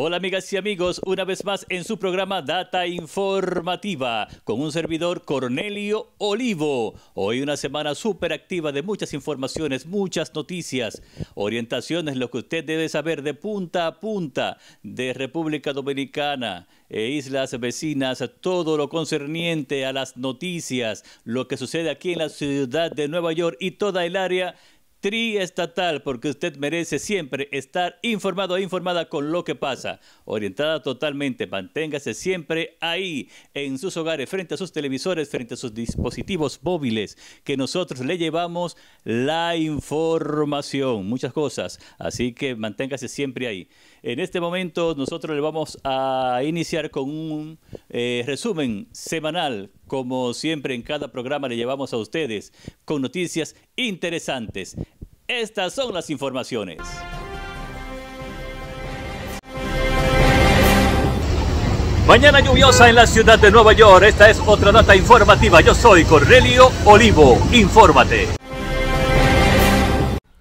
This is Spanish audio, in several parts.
Hola amigas y amigos, una vez más en su programa Data Informativa con un servidor Cornelio Olivo. Hoy una semana súper activa de muchas informaciones, muchas noticias, orientaciones, lo que usted debe saber de punta a punta de República Dominicana e islas vecinas, todo lo concerniente a las noticias, lo que sucede aquí en la ciudad de Nueva York y toda el área triestatal, porque usted merece siempre estar informado e informada con lo que pasa. Orientada totalmente, manténgase siempre ahí, en sus hogares, frente a sus televisores, frente a sus dispositivos móviles, que nosotros le llevamos la información, muchas cosas. Así que manténgase siempre ahí. En este momento nosotros le vamos a iniciar con un eh, resumen semanal, como siempre en cada programa le llevamos a ustedes, con noticias interesantes. Estas son las informaciones. Mañana lluviosa en la ciudad de Nueva York. Esta es otra data informativa. Yo soy Cornelio Olivo. Infórmate.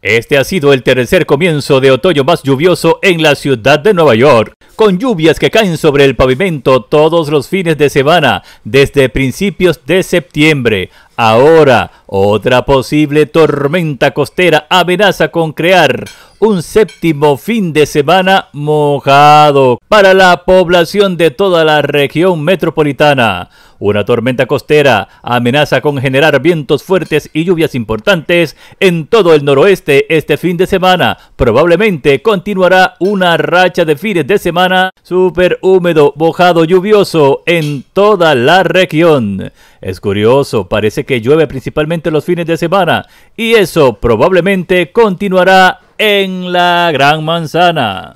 Este ha sido el tercer comienzo de otoño más lluvioso en la ciudad de Nueva York, con lluvias que caen sobre el pavimento todos los fines de semana desde principios de septiembre. Ahora, otra posible tormenta costera amenaza con crear un séptimo fin de semana mojado para la población de toda la región metropolitana. Una tormenta costera amenaza con generar vientos fuertes y lluvias importantes en todo el noroeste este fin de semana. Probablemente continuará una racha de fines de semana súper húmedo, mojado, lluvioso en toda la región. Es curioso, parece que llueve principalmente los fines de semana y eso probablemente continuará en la Gran Manzana.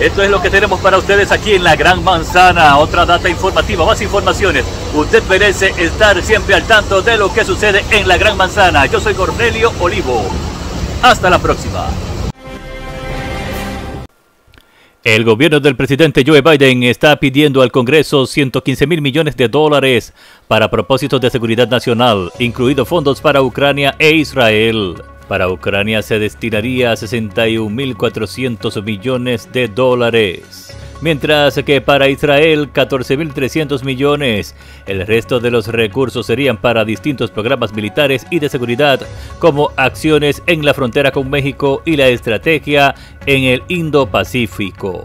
Esto es lo que tenemos para ustedes aquí en la Gran Manzana. Otra data informativa, más informaciones. Usted merece estar siempre al tanto de lo que sucede en la Gran Manzana. Yo soy Cornelio Olivo. Hasta la próxima. El gobierno del presidente Joe Biden está pidiendo al Congreso 115 mil millones de dólares para propósitos de seguridad nacional, incluidos fondos para Ucrania e Israel. Para Ucrania se destinaría 61.400 millones de dólares, mientras que para Israel 14.300 millones. El resto de los recursos serían para distintos programas militares y de seguridad, como acciones en la frontera con México y la estrategia en el Indo-Pacífico.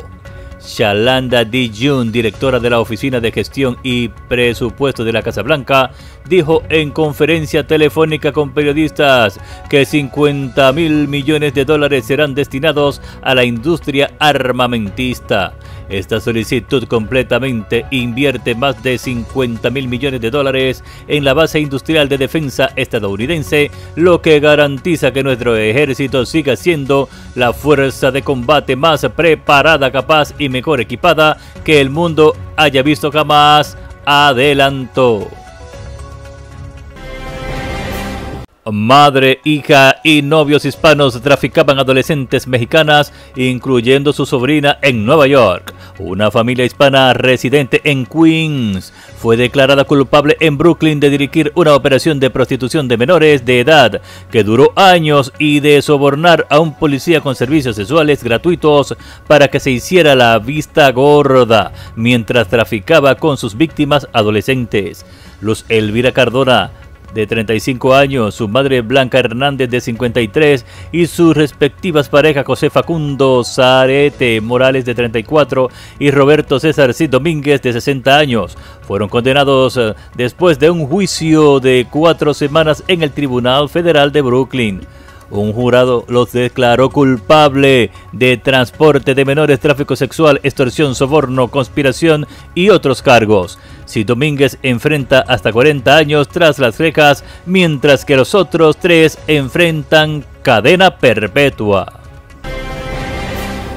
Shalanda Dijun, directora de la Oficina de Gestión y Presupuesto de la Casa Blanca, dijo en conferencia telefónica con periodistas que 50 mil millones de dólares serán destinados a la industria armamentista. Esta solicitud completamente invierte más de 50 mil millones de dólares en la base industrial de defensa estadounidense, lo que garantiza que nuestro ejército siga siendo la fuerza de combate más preparada, capaz y mejor equipada que el mundo haya visto jamás, adelantó. Madre, hija y novios hispanos traficaban adolescentes mexicanas, incluyendo su sobrina en Nueva York. Una familia hispana residente en Queens fue declarada culpable en Brooklyn de dirigir una operación de prostitución de menores de edad que duró años y de sobornar a un policía con servicios sexuales gratuitos para que se hiciera la vista gorda mientras traficaba con sus víctimas adolescentes. Luz Elvira Cardona de 35 años, su madre Blanca Hernández de 53 y sus respectivas parejas José Facundo Zarete Morales de 34 y Roberto César Cid Domínguez de 60 años. Fueron condenados eh, después de un juicio de cuatro semanas en el Tribunal Federal de Brooklyn. Un jurado los declaró culpable de transporte de menores, tráfico sexual, extorsión, soborno, conspiración y otros cargos. Si Domínguez enfrenta hasta 40 años tras las rejas, mientras que los otros tres enfrentan cadena perpetua.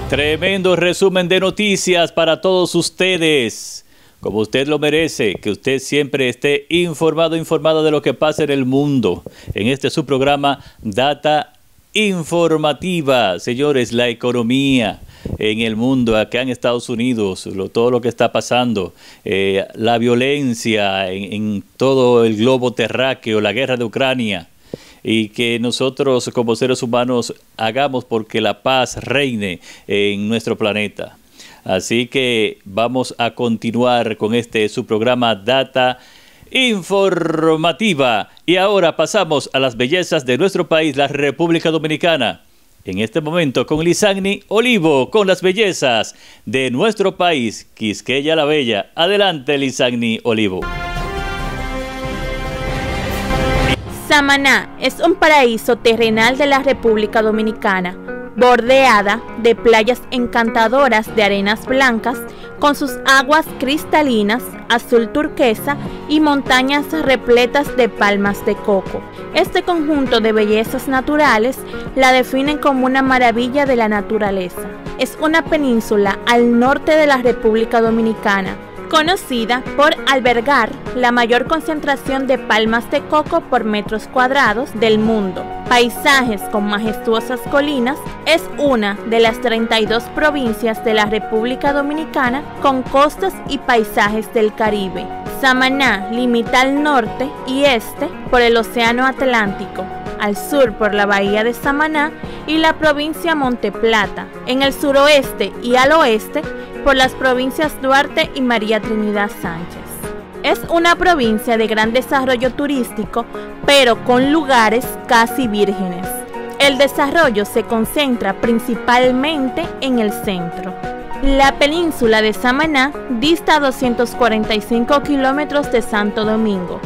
Tremendo resumen de noticias para todos ustedes. Como usted lo merece, que usted siempre esté informado, informado de lo que pasa en el mundo. En este su programa Data Informativa, señores, la economía en el mundo, acá en Estados Unidos, todo lo que está pasando, eh, la violencia en, todo el globo terráqueo, la guerra de Ucrania, y que nosotros como seres humanos hagamos porque la paz reine en nuestro planeta. Así que vamos a continuar con este su programa Data Informativa. Y ahora pasamos a las bellezas de nuestro país, la República Dominicana. En este momento con Lisagni Olivo, con las bellezas de nuestro país, Quisqueya la Bella. Adelante, Lisagni Olivo. Samaná es un paraíso terrenal de la República Dominicana, bordeada de playas encantadoras de arenas blancas, con sus aguas cristalinas, azul turquesa y montañas repletas de palmas de coco. Este conjunto de bellezas naturales la definen como una maravilla de la naturaleza. Es una península al norte de la República Dominicana, conocida por albergar la mayor concentración de palmas de coco por metros cuadrados del mundo. Paisajes con majestuosas colinas, es una de las 32 provincias de la República Dominicana con costas y paisajes del Caribe. Samaná limita al norte y este por el Océano Atlántico, al sur por la bahía de Samaná y la provincia Monte Plata, en el suroeste y al oeste por las provincias Duarte y María Trinidad Sánchez. Es una provincia de gran desarrollo turístico, pero con lugares casi vírgenes. El desarrollo se concentra principalmente en el centro. La península de Samaná dista 245 kilómetros de Santo Domingo.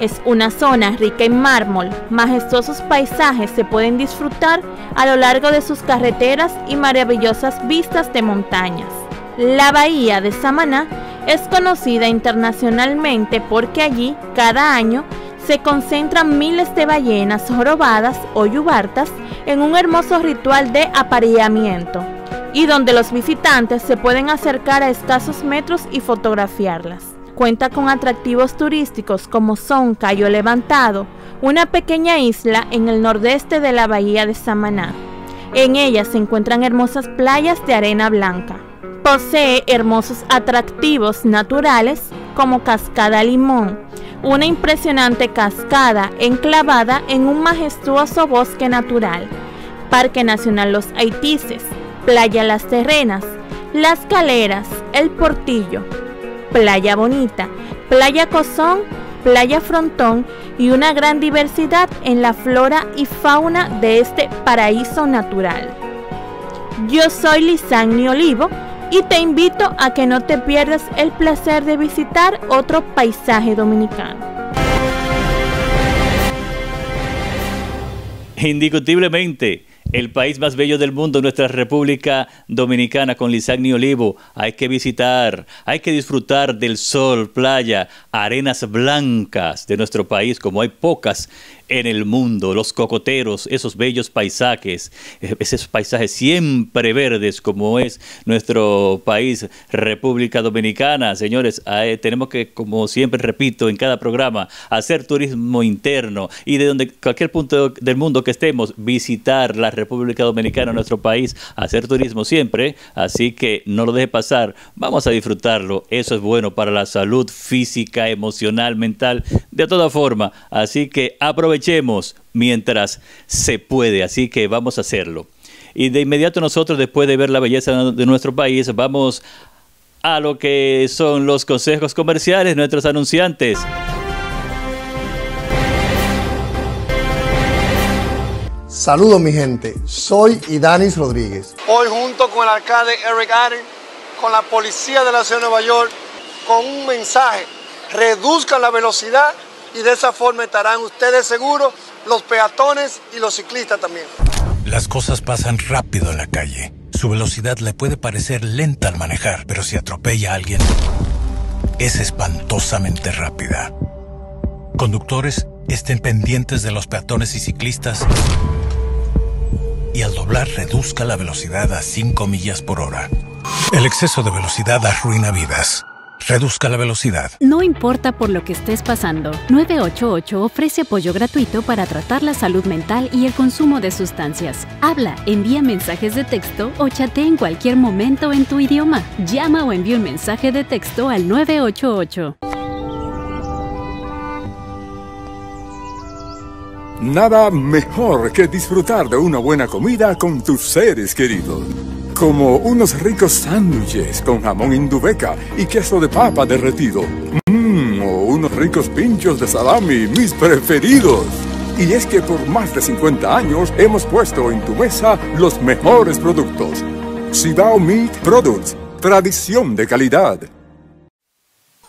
Es una zona rica en mármol, majestuosos paisajes se pueden disfrutar a lo largo de sus carreteras y maravillosas vistas de montañas. La bahía de Samaná es conocida internacionalmente porque allí cada año se concentran miles de ballenas jorobadas o yubartas en un hermoso ritual de apareamiento y donde los visitantes se pueden acercar a escasos metros y fotografiarlas. Cuenta con atractivos turísticos como son Cayo Levantado, una pequeña isla en el nordeste de la bahía de Samaná. En ella se encuentran hermosas playas de arena blanca. Posee hermosos atractivos naturales como Cascada Limón, una impresionante cascada enclavada en un majestuoso bosque natural, Parque Nacional Los Haitises, Playa Las Terrenas, Las Caleras, El Portillo, Playa Bonita, Playa Cozón, Playa Frontón y una gran diversidad en la flora y fauna de este paraíso natural. Yo soy Lisani Olivo y te invito a que no te pierdas el placer de visitar otro paisaje dominicano. Indiscutiblemente, el país más bello del mundo, nuestra República Dominicana con Lisagni Olivo. Hay que visitar, hay que disfrutar del sol, playa, arenas blancas de nuestro país, como hay pocas en el mundo, los cocoteros, esos bellos paisajes, esos paisajes siempre verdes como es nuestro país, República Dominicana. Señores, tenemos que, como siempre repito en cada programa, hacer turismo interno y de donde cualquier punto del mundo que estemos, visitar la República Dominicana, nuestro país, hacer turismo siempre. Así que no lo deje pasar, vamos a disfrutarlo. Eso es bueno para la salud física, emocional, mental, de toda forma. Así que aprovechen aprovechemos mientras se puede, así que vamos a hacerlo. Y de inmediato nosotros, después de ver la belleza de nuestro país, vamos a lo que son los consejos comerciales, nuestros anunciantes. Saludos mi gente, soy Idanis Rodríguez. Hoy junto con el alcalde Eric Adams, con la policía de la ciudad de Nueva York, con un mensaje, reduzcan la velocidad y de esa forma estarán ustedes seguros, los peatones y los ciclistas también. Las cosas pasan rápido en la calle. Su velocidad le puede parecer lenta al manejar, pero si atropella a alguien, es espantosamente rápida. Conductores, estén pendientes de los peatones y ciclistas y al doblar reduzca la velocidad a 5 millas por hora. El exceso de velocidad arruina vidas. Reduzca la velocidad. No importa por lo que estés pasando, 988 ofrece apoyo gratuito para tratar la salud mental y el consumo de sustancias. Habla, envía mensajes de texto o chatea en cualquier momento en tu idioma. Llama o envía un mensaje de texto al 988. Nada mejor que disfrutar de una buena comida con tus seres queridos. Como unos ricos sándwiches con jamón indubeca y queso de papa derretido. Mmm, o unos ricos pinchos de salami, mis preferidos. Y es que por más de 50 años hemos puesto en tu mesa los mejores productos. Cibao Meat Products, tradición de calidad.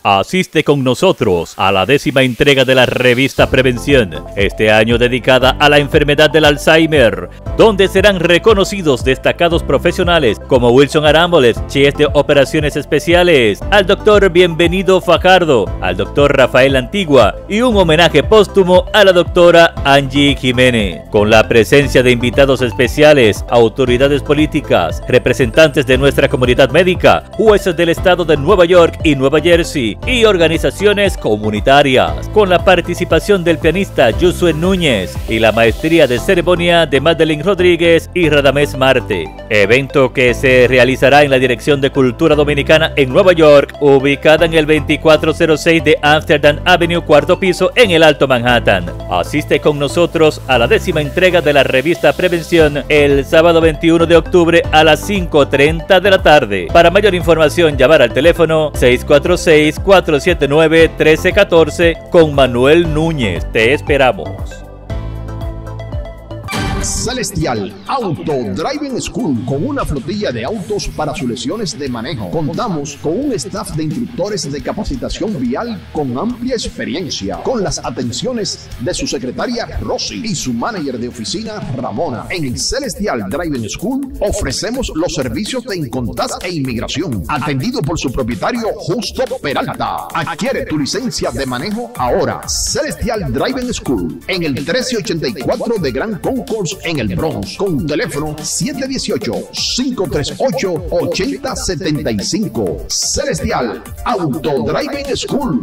Asiste con nosotros a la décima entrega de la revista Prevención, este año dedicada a la enfermedad del Alzheimer, donde serán reconocidos destacados profesionales como Wilson Arámboles, chef de operaciones especiales, al doctor Bienvenido Fajardo, al doctor Rafael Antigua y un homenaje póstumo a la doctora Angie Jiménez, con la presencia de invitados especiales, autoridades políticas, representantes de nuestra comunidad médica, jueces del estado de Nueva York y Nueva Jersey, y organizaciones comunitarias, con la participación del pianista Josué Núñez y la maestría de ceremonia de Madeline Rodríguez y Radamés Marte. Evento que se realizará en la Dirección de Cultura Dominicana en Nueva York, ubicada en el 2406 de Amsterdam Avenue, cuarto piso, en el Alto Manhattan. Asiste con nosotros a la décima entrega de la revista Prevención el sábado 21 de octubre a las 5.30 de la tarde. Para mayor información, llamar al teléfono 646 479-1314 con Manuel Núñez. Te esperamos. Celestial Auto Driving School con una flotilla de autos para sus lesiones de manejo. Contamos con un staff de instructores de capacitación vial con amplia experiencia, con las atenciones de su secretaria Rosy y su manager de oficina Ramona. En Celestial Driving School ofrecemos los servicios de Incontas e Inmigración, atendido por su propietario Justo Peralta. Adquiere tu licencia de manejo ahora. Celestial Driving School en el 1384 de Gran Concourse en el Bronx con teléfono 718-538-8075. Celestial Auto Driving School.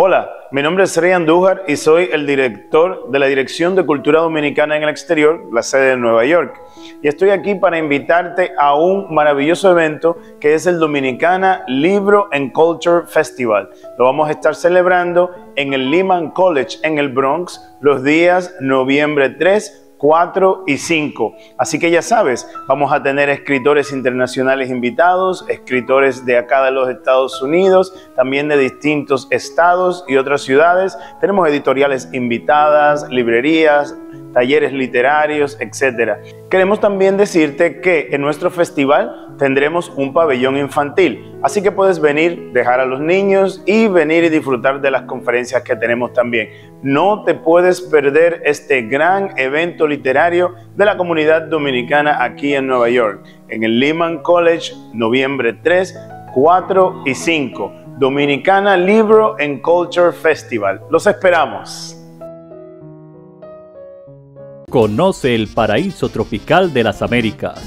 Hola, mi nombre es Rey Andújar y soy el director de la Dirección de Cultura Dominicana en el Exterior, la sede de Nueva York. Y estoy aquí para invitarte a un maravilloso evento que es el Dominicana Libro and Culture Festival. Lo vamos a estar celebrando en el Lehman College en el Bronx los días noviembre 3, 4 y 5. Así que ya sabes, vamos a tener escritores internacionales invitados, escritores de acá de los Estados Unidos, también de distintos estados y otras ciudades. Tenemos editoriales invitadas, librerías, talleres literarios, etc. Queremos también decirte que en nuestro festival tendremos un pabellón infantil, así que puedes venir, dejar a los niños y venir y disfrutar de las conferencias que tenemos también. No te puedes perder este gran evento literario de la comunidad dominicana aquí en Nueva York, en el Lehman College, noviembre 3, 4 y 5. Dominicana Libro and Culture Festival. Los esperamos. Conoce el paraíso tropical de las Américas,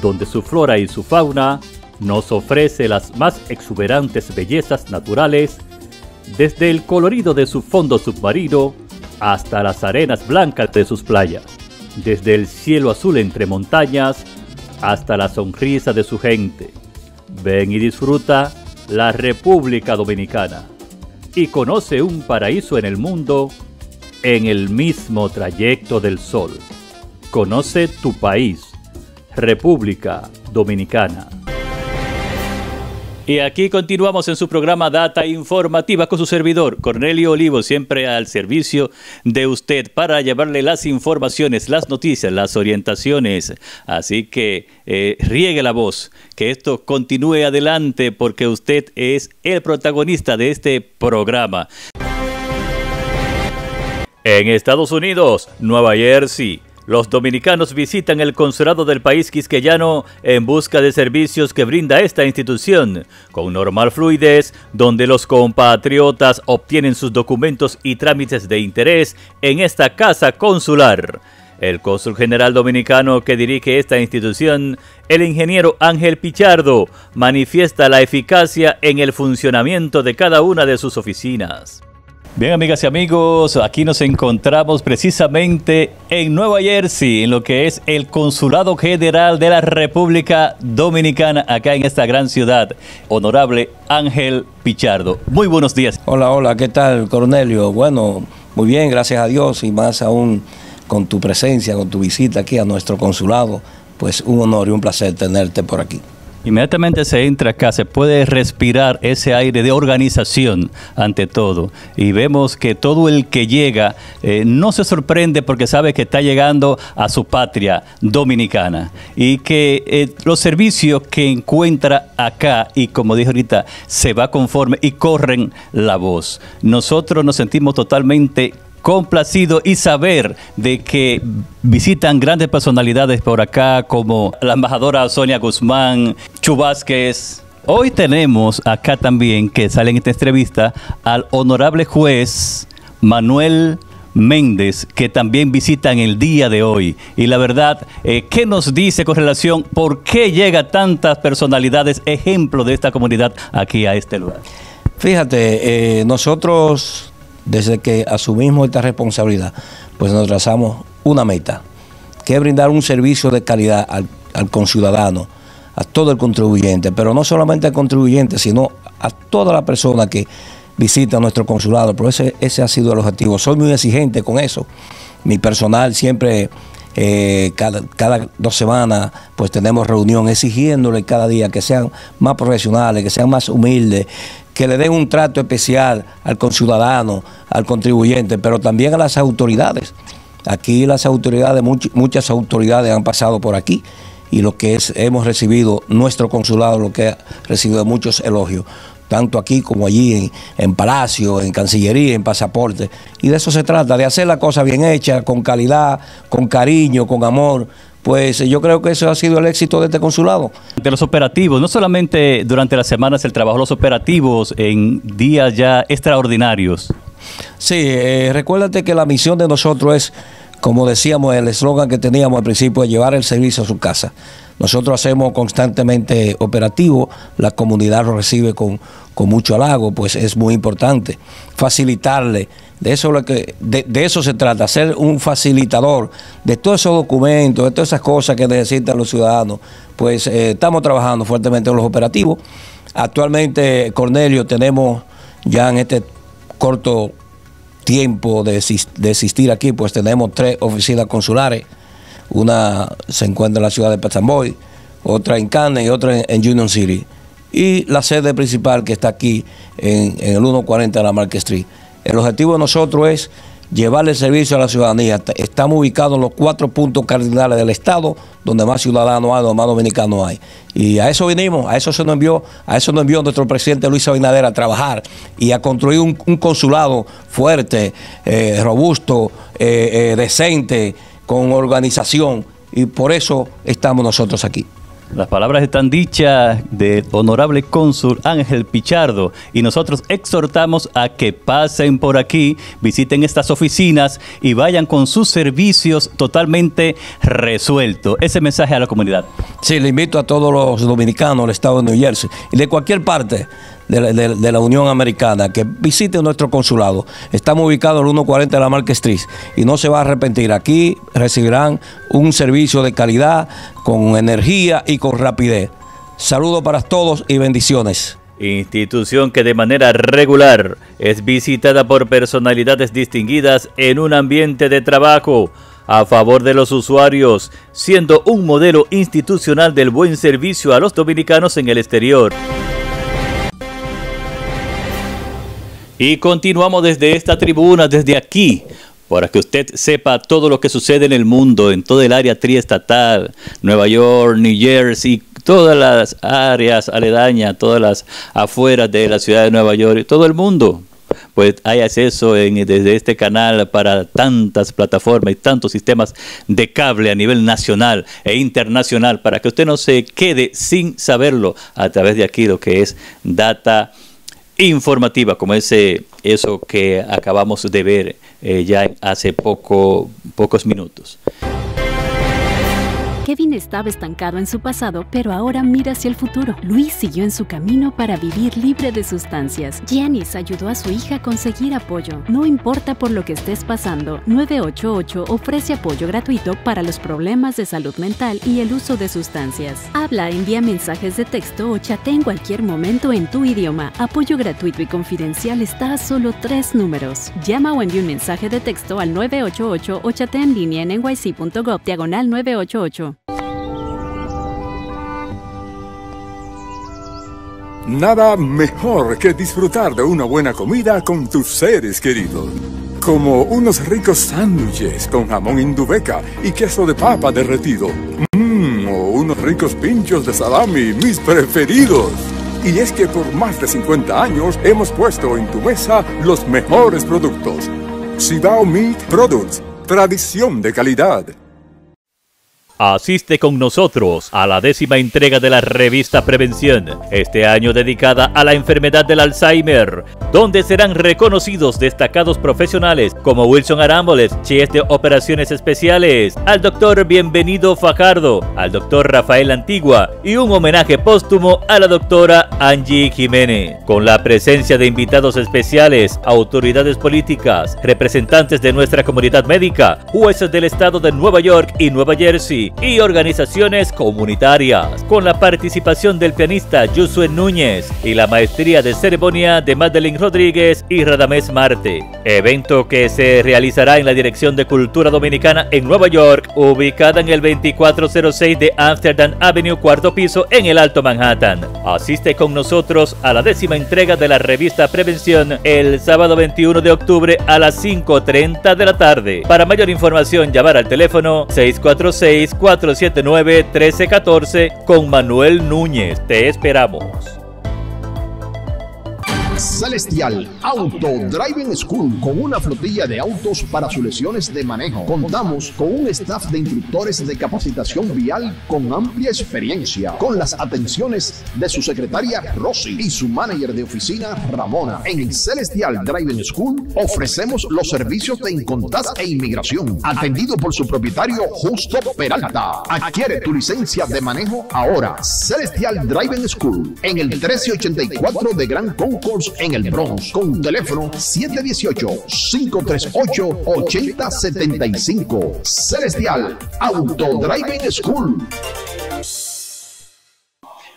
donde su flora y su fauna nos ofrece las más exuberantes bellezas naturales, desde el colorido de su fondo submarino hasta las arenas blancas de sus playas, desde el cielo azul entre montañas hasta la sonrisa de su gente. Ven y disfruta la República Dominicana y conoce un paraíso en el mundo en el mismo trayecto del sol. Conoce tu país, República Dominicana. Y aquí continuamos en su programa Data Informativa con su servidor, Cornelio Olivo, siempre al servicio de usted para llevarle las informaciones, las noticias, las orientaciones. Así que eh, riegue la voz, que esto continúe adelante porque usted es el protagonista de este programa. En Estados Unidos, Nueva Jersey, los dominicanos visitan el consulado del país quisqueyano en busca de servicios que brinda esta institución, con normal fluidez, donde los compatriotas obtienen sus documentos y trámites de interés en esta casa consular. El cónsul general dominicano que dirige esta institución, el ingeniero Ángel Pichardo, manifiesta la eficacia en el funcionamiento de cada una de sus oficinas. Bien, amigas y amigos, aquí nos encontramos precisamente en Nueva Jersey, en lo que es el Consulado General de la República Dominicana, acá en esta gran ciudad. Honorable Ángel Pichardo. Muy buenos días. Hola, hola, ¿qué tal, Cornelio? Bueno, muy bien, gracias a Dios y más aún con tu presencia, con tu visita aquí a nuestro consulado. Pues un honor y un placer tenerte por aquí. Inmediatamente se entra acá, se puede respirar ese aire de organización ante todo. Y vemos que todo el que llega eh, no se sorprende porque sabe que está llegando a su patria dominicana. Y que eh, los servicios que encuentra acá, y como dije ahorita, se va conforme y corren la voz. Nosotros nos sentimos totalmente complacido y saber de que visitan grandes personalidades por acá como la embajadora Sonia Guzmán, Chubásquez. Hoy tenemos acá también, que sale en esta entrevista, al honorable juez Manuel Méndez, que también visitan el día de hoy. Y la verdad, eh, ¿qué nos dice con relación por qué llega tantas personalidades, ejemplo de esta comunidad, aquí a este lugar? Fíjate, eh, nosotros desde que asumimos esta responsabilidad, pues nos trazamos una meta, que es brindar un servicio de calidad al, al conciudadano, a todo el contribuyente, pero no solamente al contribuyente, sino a toda la persona que visita nuestro consulado, pero ese, ese ha sido el objetivo. Soy muy exigente con eso. Mi personal siempre, eh, cada, cada, dos semanas, pues tenemos reunión exigiéndole cada día que sean más profesionales, que sean más humildes, que le den un trato especial al conciudadano, al contribuyente, pero también a las autoridades. Aquí las autoridades, much, muchas autoridades han pasado por aquí y lo que es, hemos recibido, nuestro consulado, lo que ha recibido muchos elogios, tanto aquí como allí en, en, Palacio, en Cancillería, en Pasaporte. Y de eso se trata, de hacer la cosa bien hecha, con calidad, con cariño, con amor, pues yo creo que eso ha sido el éxito de este consulado. De los operativos, no solamente durante las semanas el trabajo, los operativos en días ya extraordinarios. Sí, eh, recuérdate que la misión de nosotros es, como decíamos, el eslogan que teníamos al principio, de llevar el servicio a su casa. Nosotros hacemos constantemente operativo, la comunidad lo recibe con, con mucho halago, pues es muy importante facilitarle de eso, lo que, de, eso se trata, ser un facilitador de todos esos documentos, de todas esas cosas que necesitan los ciudadanos. Pues eh, estamos trabajando fuertemente en los operativos. Actualmente, Cornelio, tenemos ya en este corto tiempo de, de existir aquí, pues tenemos tres oficinas consulares. Una se encuentra en la ciudad de Patamboy, otra en Cannes y otra en, en Union City. Y la sede principal que está aquí en, en el 140 de la Market Street. El objetivo de nosotros es llevarle el servicio a la ciudadanía. Estamos ubicados en los cuatro puntos cardinales del Estado, donde más ciudadanos hay, donde más dominicanos hay. Y a eso vinimos, a eso se nos envió, a eso nos envió nuestro presidente Luis Abinader a trabajar y a construir un, un consulado fuerte, eh, robusto, eh, eh, decente, con organización. Y por eso estamos nosotros aquí. Las palabras están dichas del honorable cónsul Ángel Pichardo y nosotros exhortamos a que pasen por aquí, visiten estas oficinas y vayan con sus servicios totalmente resueltos. Ese mensaje a la comunidad. Sí, le invito a todos los dominicanos del estado de New Jersey y de cualquier parte de la, Unión Americana, que visite nuestro consulado. Estamos ubicados en el 140 de la Market Street y no se va a arrepentir. Aquí recibirán un servicio de calidad, con energía y con rapidez. Saludos para todos y bendiciones. Institución que de manera regular es visitada por personalidades distinguidas en un ambiente de trabajo a favor de los usuarios, siendo un modelo institucional del buen servicio a los dominicanos en el exterior. Y continuamos desde esta tribuna, desde aquí, para que usted sepa todo lo que sucede en el mundo, en todo el área triestatal, Nueva York, New Jersey, todas las áreas aledañas, todas las afueras de la ciudad de Nueva York, todo el mundo. Pues hay acceso en, desde este canal para tantas plataformas y tantos sistemas de cable a nivel nacional e internacional para que usted no se quede sin saberlo a través de aquí lo que es Data informativa como ese eso que acabamos de ver eh, ya hace poco, pocos minutos. Kevin estaba estancado en su pasado, pero ahora mira hacia el futuro. Luis siguió en su camino para vivir libre de sustancias. Janice ayudó a su hija a conseguir apoyo. No importa por lo que estés pasando, 988 ofrece apoyo gratuito para los problemas de salud mental y el uso de sustancias. Habla, envía mensajes de texto o chatea en cualquier momento en tu idioma. Apoyo gratuito y confidencial está a solo tres números. Llama o envía un mensaje de texto al 988 o chatea en línea en nyc.gov diagonal 988. Nada mejor que disfrutar de una buena comida con tus seres queridos. Como unos ricos sándwiches con jamón indubeca y queso de papa derretido. Mmm, o unos ricos pinchos de salami, mis preferidos. Y es que por más de 50 años hemos puesto en tu mesa los mejores productos. Cibao Meat Products, tradición de calidad. Asiste con nosotros a la décima entrega de la revista Prevención, este año dedicada a la enfermedad del Alzheimer, donde serán reconocidos destacados profesionales como Wilson Arámboles, chef de operaciones especiales, al doctor Bienvenido Fajardo, al doctor Rafael Antigua y un homenaje póstumo a la doctora Angie Jiménez, con la presencia de invitados especiales, autoridades políticas, representantes de nuestra comunidad médica, jueces del estado de Nueva York y Nueva Jersey, y organizaciones comunitarias, con la participación del pianista Josué Núñez y la maestría de ceremonia de Madeline Rodríguez y Radamés Marte. Evento que se realizará en la Dirección de Cultura Dominicana en Nueva York, ubicada en el 2406 de Amsterdam Avenue, cuarto piso, en el Alto Manhattan. Asiste con nosotros a la décima entrega de la revista Prevención el sábado 21 de octubre a las 5.30 de la tarde. Para mayor información, llamar al teléfono 646 479-1314 con Manuel Núñez. Te esperamos. Celestial Auto Driving School con una flotilla de autos para sus lesiones de manejo. Contamos con un staff de instructores de capacitación vial con amplia experiencia, con las atenciones de su secretaria Rosy y su manager de oficina Ramona. En Celestial Driving School ofrecemos los servicios de Incontas e inmigración, atendido por su propietario Justo Peralta. Adquiere tu licencia de manejo ahora. Celestial Driving School en el 1384 de Gran Concourse en el Bronx con teléfono 718-538-8075. Celestial Auto Driving School.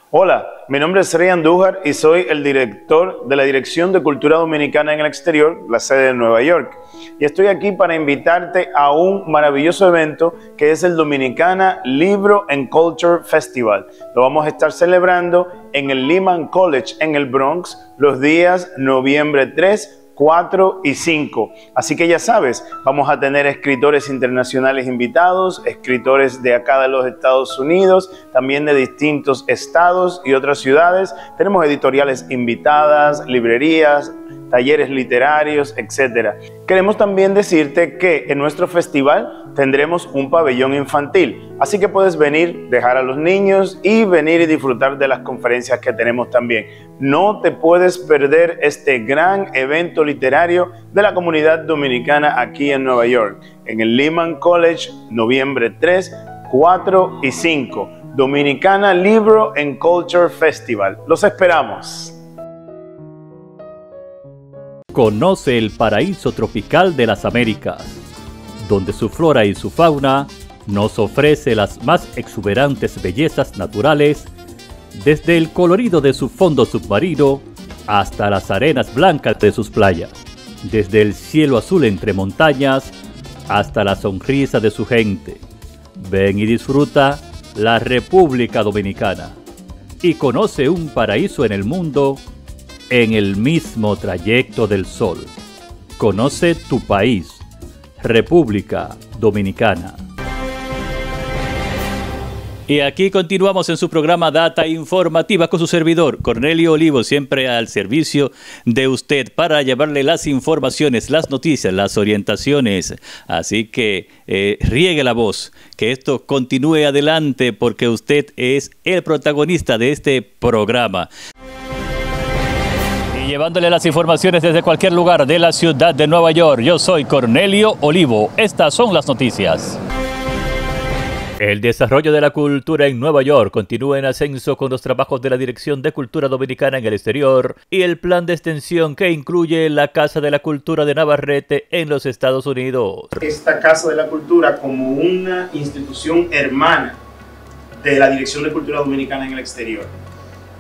Hola, mi nombre es Rey Andújar y soy el director de la Dirección de Cultura Dominicana en el Exterior, la sede de Nueva York. Y estoy aquí para invitarte a un maravilloso evento que es el Dominicana Libro and Culture Festival. Lo vamos a estar celebrando en el Lehman College en el Bronx los días noviembre 3, 4 y 5. Así que ya sabes, vamos a tener escritores internacionales invitados, escritores de acá de los Estados Unidos, también de distintos estados y otras ciudades. Tenemos editoriales invitadas, librerías, talleres literarios, etc. Queremos también decirte que en nuestro festival tendremos un pabellón infantil, así que puedes venir, dejar a los niños y venir y disfrutar de las conferencias que tenemos también. No te puedes perder este gran evento literario de la comunidad dominicana aquí en Nueva York, en el Lehman College, noviembre 3, 4 y 5. Dominicana Libro and Culture Festival. Los esperamos. Conoce el paraíso tropical de las Américas, donde su flora y su fauna nos ofrece las más exuberantes bellezas naturales, desde el colorido de su fondo submarino hasta las arenas blancas de sus playas, desde el cielo azul entre montañas hasta la sonrisa de su gente. Ven y disfruta la República Dominicana y conoce un paraíso en el mundo en el mismo trayecto del sol. Conoce tu país, República Dominicana. Y aquí continuamos en su programa Data Informativa con su servidor, Cornelio Olivo, siempre al servicio de usted para llevarle las informaciones, las noticias, las orientaciones. Así que eh, riegue la voz, que esto continúe adelante porque usted es el protagonista de este programa llevándole las informaciones desde cualquier lugar de la ciudad de Nueva York. Yo soy Cornelio Olivo. Estas son las noticias. El desarrollo de la cultura en Nueva York continúa en ascenso con los trabajos de la Dirección de Cultura Dominicana en el exterior y el plan de extensión que incluye la Casa de la Cultura de Navarrete en los Estados Unidos. Esta Casa de la Cultura como una institución hermana de la Dirección de Cultura Dominicana en el exterior.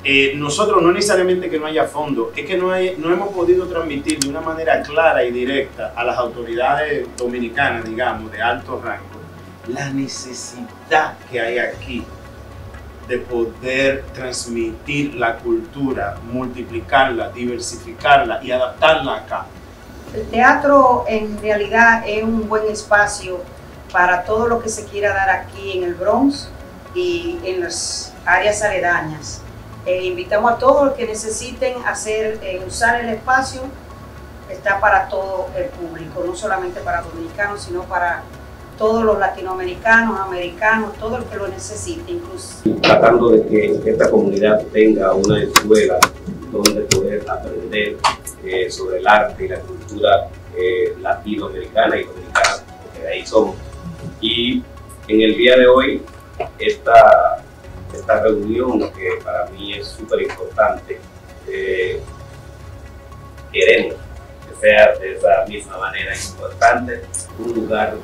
Eh, nosotros no necesariamente que no haya fondo, es que no, hay, no hemos podido transmitir de una manera clara y directa a las autoridades dominicanas, digamos, de alto rango, la necesidad que hay aquí de poder transmitir la cultura, multiplicarla, diversificarla y adaptarla acá. El teatro en realidad es un buen espacio para todo lo que se quiera dar aquí en el Bronx y en las áreas aledañas. Eh, invitamos a todos los que necesiten hacer, eh, usar el espacio, está para todo el público, no solamente para dominicanos, sino para todos los latinoamericanos, americanos, todo el que lo necesite, incluso. Tratando de que esta comunidad tenga una escuela donde poder aprender eh, sobre el arte y la cultura latinoamericana y dominicana, porque de ahí somos. Y en el día de hoy, esta, esta reunión, que para mí es súper importante, eh, queremos que sea de esa misma manera importante, un lugar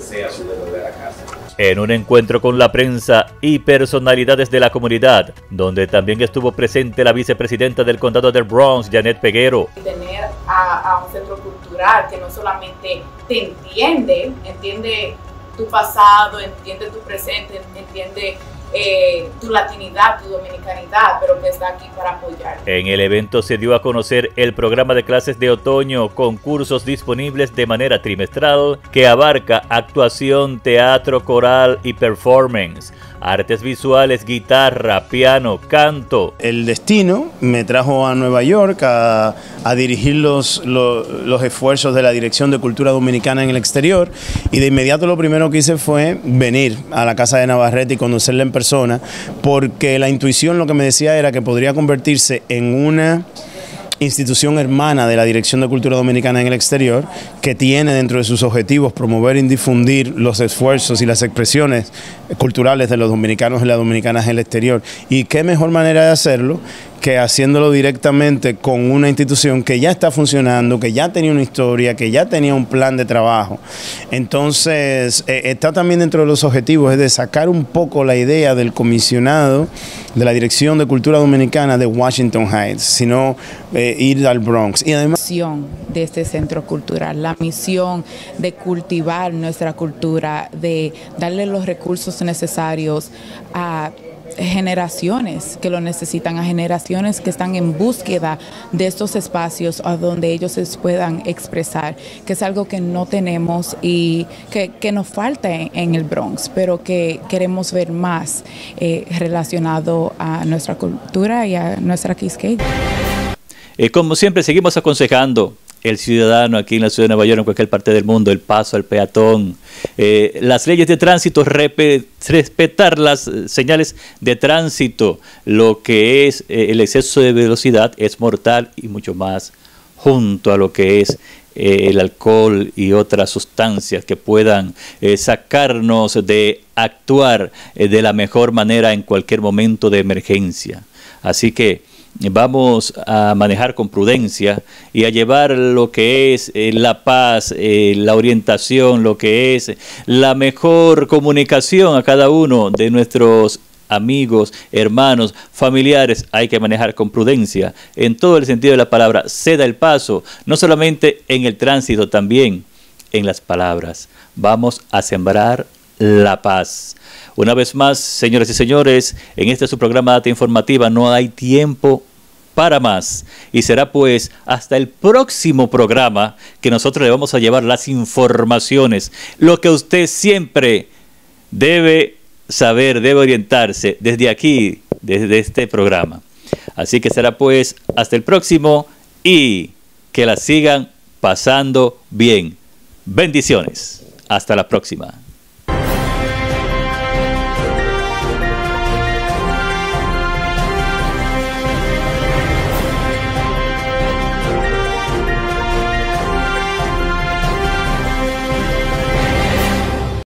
sea su casa. En un encuentro con la prensa y personalidades de la comunidad, donde también estuvo presente la vicepresidenta del condado del Bronx, Janet Peguero. Tener a, a un centro cultural que no solamente te entiende, entiende tu pasado, entiende tu presente, entiende eh, tu latinidad, tu dominicanidad, pero que está aquí para apoyar. En el evento se dio a conocer el programa de clases de otoño con cursos disponibles de manera trimestral que abarca actuación, teatro, coral y performance artes visuales, guitarra, piano, canto. El destino me trajo a Nueva York a, dirigir los, los, esfuerzos de la Dirección de Cultura Dominicana en el exterior y de inmediato lo primero que hice fue venir a la casa de Navarrete y conocerla en persona porque la intuición lo que me decía era que podría convertirse en una institución hermana de la Dirección de Cultura Dominicana en el exterior, que tiene dentro de sus objetivos promover y difundir los esfuerzos y las expresiones culturales de los dominicanos y las dominicanas en el exterior. Y qué mejor manera de hacerlo que haciéndolo directamente con una institución que ya está funcionando, que ya tenía una historia, que ya tenía un plan de trabajo. Entonces, eh, está también dentro de los objetivos, es de sacar un poco la idea del comisionado de la Dirección de Cultura Dominicana de Washington Heights, sino eh, ir al Bronx. Y además... de este centro cultural, la misión de cultivar nuestra cultura, de darle los recursos necesarios a generaciones que lo necesitan, a generaciones que están en búsqueda de estos espacios a donde ellos se puedan expresar, que es algo que no tenemos y que, nos falta en, el Bronx, pero que queremos ver más eh, relacionado a nuestra cultura y a nuestra Quisqueya. Eh, como siempre, seguimos aconsejando el ciudadano aquí en la ciudad de Nueva York, en cualquier parte del mundo, el paso al peatón, eh, las leyes de tránsito, respetar las eh, señales de tránsito, lo que es eh, el exceso de velocidad es mortal y mucho más junto a lo que es el alcohol y otras sustancias que puedan sacarnos de actuar de la mejor manera en cualquier momento de emergencia. Así que vamos a manejar con prudencia y a llevar lo que es eh, la paz, eh, la orientación, lo que es la mejor comunicación a cada uno de nuestros amigos, hermanos, familiares, hay que manejar con prudencia en todo el sentido de la palabra. Ceda el paso, no solamente en el tránsito, también en las palabras. Vamos a sembrar la paz. Una vez más, señores y señores, en este su programa Data Informativa no hay tiempo para más. Y será pues hasta el próximo programa que nosotros le vamos a llevar las informaciones, lo que usted siempre debe saber, debe orientarse desde aquí, desde este programa. Así que será pues hasta el próximo y que la sigan pasando bien. Bendiciones. Hasta la próxima.